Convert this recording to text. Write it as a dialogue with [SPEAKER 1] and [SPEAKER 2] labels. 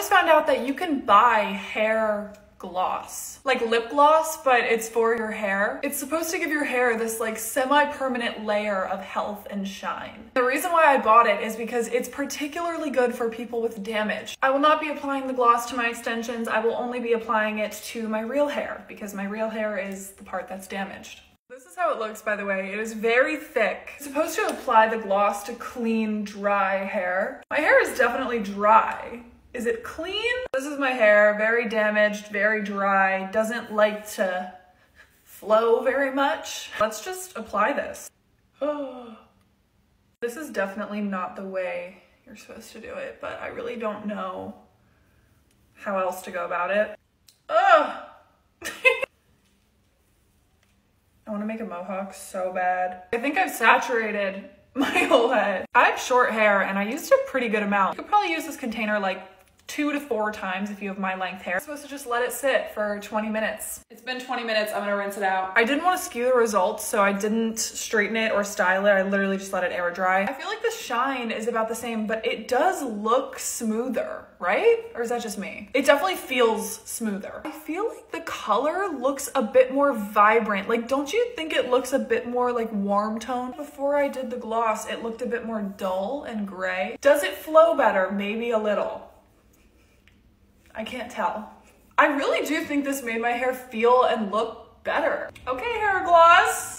[SPEAKER 1] just found out that you can buy hair gloss. Like lip gloss, but it's for your hair. It's supposed to give your hair this like semi-permanent layer of health and shine. The reason why I bought it is because it's particularly good for people with damage. I will not be applying the gloss to my extensions. I will only be applying it to my real hair because my real hair is the part that's damaged. This is how it looks, by the way. It is very thick. Supposed to apply the gloss to clean, dry hair. My hair is definitely dry. Is it clean? This is my hair, very damaged, very dry, doesn't like to flow very much. Let's just apply this. Oh. This is definitely not the way you're supposed to do it, but I really don't know how else to go about it. Ugh! I wanna make a mohawk so bad. I think I've saturated my whole head. I have short hair and I used a pretty good amount. You could probably use this container like two to four times if you have my length hair. I'm supposed to just let it sit for 20 minutes. It's been 20 minutes, I'm gonna rinse it out. I didn't wanna skew the results, so I didn't straighten it or style it. I literally just let it air dry. I feel like the shine is about the same, but it does look smoother, right? Or is that just me? It definitely feels smoother. I feel like the color looks a bit more vibrant. Like, don't you think it looks a bit more like warm tone? Before I did the gloss, it looked a bit more dull and gray. Does it flow better? Maybe a little. I can't tell. I really do think this made my hair feel and look better. Okay, hair gloss.